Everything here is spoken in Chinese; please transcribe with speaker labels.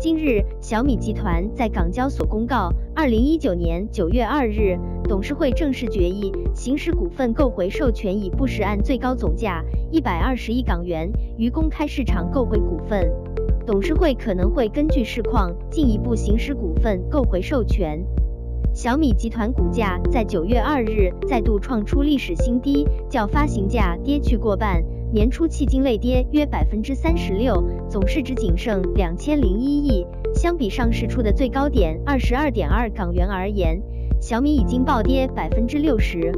Speaker 1: 今日，小米集团在港交所公告，二零一九年九月二日，董事会正式决议，行使股份购回授权，以不时按最高总价一百二十亿港元于公开市场购回股份。董事会可能会根据市况进一步行使股份购回授权。小米集团股价在九月二日再度创出历史新低，较发行价跌去过半。年初迄今累跌约百分之三十六，总市值仅剩两千零一亿。相比上市初的最高点二十二点二港元而言，小米已经暴跌百分之六十。